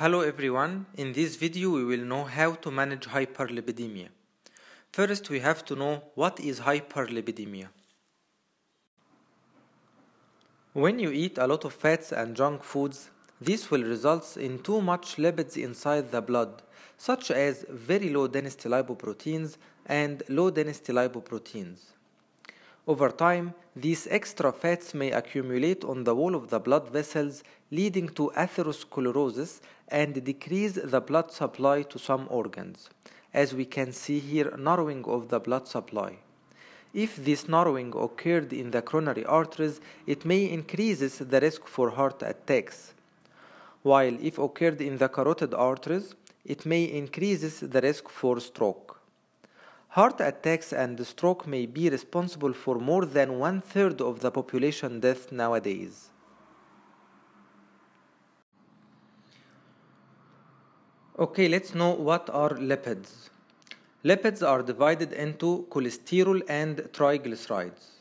Hello everyone, in this video we will know how to manage hyperlipidemia. First we have to know what is hyperlipidemia. When you eat a lot of fats and junk foods, this will result in too much lipids inside the blood, such as very low density lipoproteins and low density lipoproteins. Over time, these extra fats may accumulate on the wall of the blood vessels, leading to atherosclerosis and decrease the blood supply to some organs. As we can see here, narrowing of the blood supply. If this narrowing occurred in the coronary arteries, it may increase the risk for heart attacks. While if occurred in the carotid arteries, it may increase the risk for stroke. Heart attacks and stroke may be responsible for more than one third of the population death nowadays. Okay, let's know what are lipids. Lipids are divided into cholesterol and triglycerides.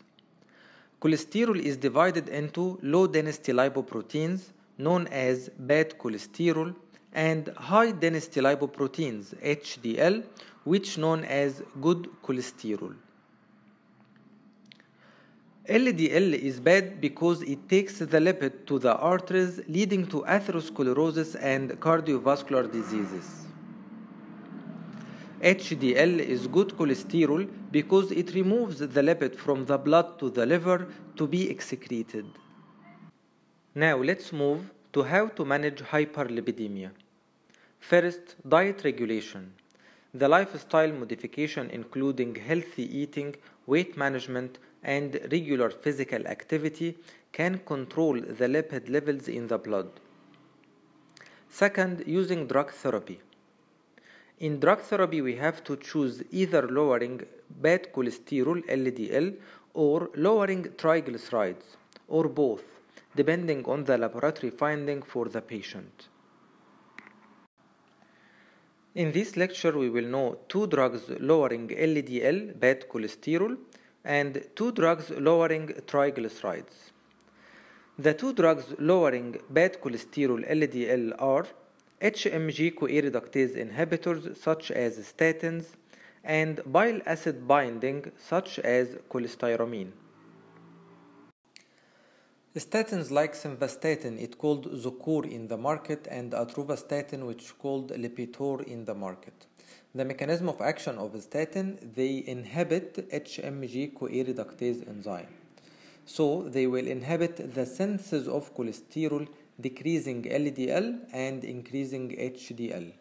Cholesterol is divided into low density lipoproteins known as bad cholesterol and high density lipoproteins HDL which known as good cholesterol. LDL is bad because it takes the lipid to the arteries leading to atherosclerosis and cardiovascular diseases. HDL is good cholesterol because it removes the lipid from the blood to the liver to be excreted. Now let's move to how to manage hyperlipidemia. First, diet regulation. The lifestyle modification including healthy eating, weight management, and regular physical activity can control the lipid levels in the blood. Second, using drug therapy. In drug therapy, we have to choose either lowering bad cholesterol LDL or lowering triglycerides, or both, depending on the laboratory finding for the patient. In this lecture, we will know two drugs lowering LDL, bad cholesterol, and two drugs lowering triglycerides. The two drugs lowering bad cholesterol LDL are HMG CoA reductase inhibitors such as statins and bile acid binding such as cholestyramine. Statins like simvastatin, it called Zocor in the market, and atorvastatin, which called Lipitor in the market. The mechanism of action of statin, they inhibit HMG CoA reductase enzyme. So they will inhibit the synthesis of cholesterol, decreasing LDL and increasing HDL.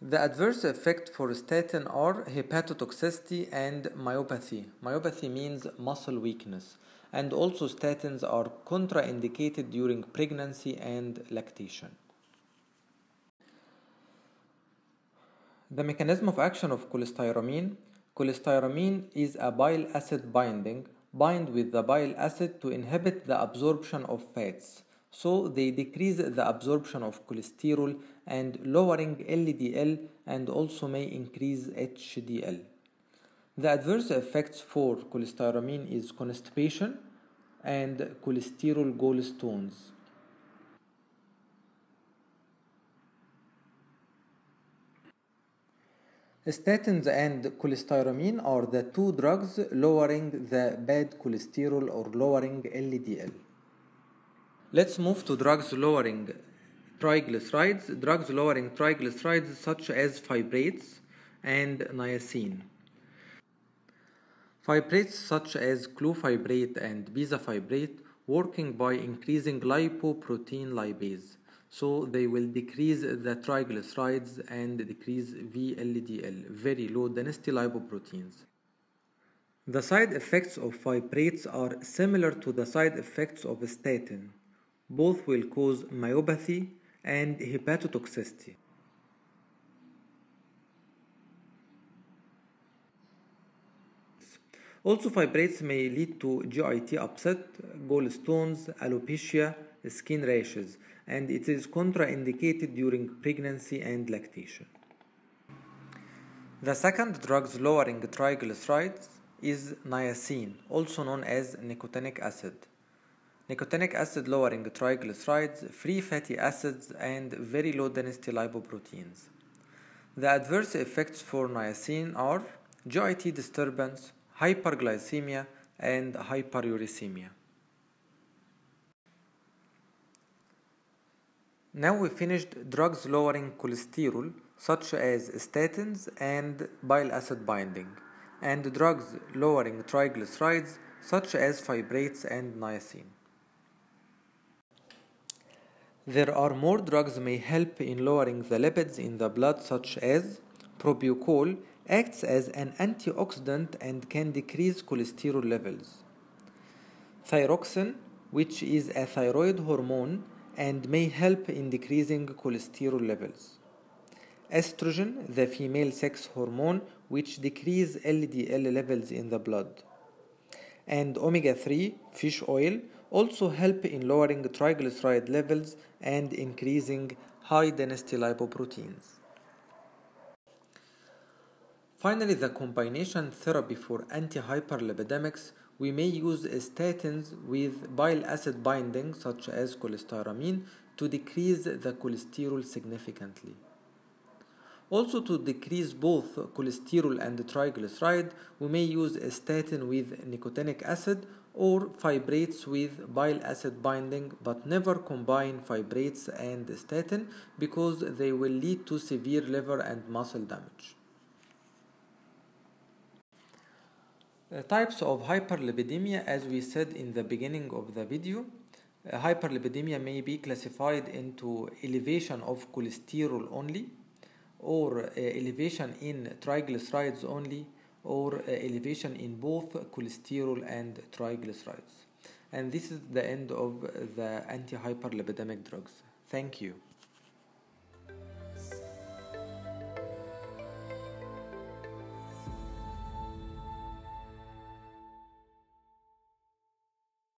The adverse effect for statin are hepatotoxicity and myopathy. Myopathy means muscle weakness and also statins are contraindicated during pregnancy and lactation. The mechanism of action of cholestyramine cholestyramine is a bile acid binding bind with the bile acid to inhibit the absorption of fats so they decrease the absorption of cholesterol and lowering LDL and also may increase HDL. The adverse effects for cholestyramine is constipation and cholesterol gallstones. Statins and cholestyramine are the two drugs lowering the bad cholesterol or lowering LDL. Let's move to drugs lowering triglycerides. Drugs lowering triglycerides such as fibrates and niacin. Fibrates such as clofibrate and bezafibrate working by increasing lipoprotein lipase. So they will decrease the triglycerides and decrease VLDL, very low density lipoproteins. The side effects of fibrates are similar to the side effects of statin. Both will cause myopathy and hepatotoxicity. Also, fibrates may lead to GIT upset, gallstones, alopecia, skin rashes, and it is contraindicated during pregnancy and lactation. The second drugs lowering triglycerides is niacin, also known as nicotinic acid. nicotinic acid lowering triglycerides, free fatty acids, and very low density lipoproteins. The adverse effects for niacin are GIT disturbance, hyperglycemia, and hyperuricemia. Now we finished drugs lowering cholesterol such as statins and bile acid binding, and drugs lowering triglycerides such as fibrates and niacin. There are more drugs may help in lowering the lipids in the blood such as probucol acts as an antioxidant and can decrease cholesterol levels. Thyroxine, which is a thyroid hormone and may help in decreasing cholesterol levels. Estrogen, the female sex hormone, which decrease LDL levels in the blood. And omega 3, fish oil, also help in lowering triglyceride levels and increasing high density lipoproteins. Finally, the combination therapy for antihyperlipidemics, we may use statins with bile acid binding such as cholestyramine to decrease the cholesterol significantly. Also to decrease both cholesterol and triglyceride, we may use a statin with nicotinic acid or fibrates with bile acid binding but never combine fibrates and statin because they will lead to severe liver and muscle damage. Types of hyperlipidemia as we said in the beginning of the video uh, hyperlipidemia may be classified into elevation of cholesterol only or uh, elevation in triglycerides only or uh, elevation in both cholesterol and triglycerides. And this is the end of the anti-hyperlipidemic drugs. Thank you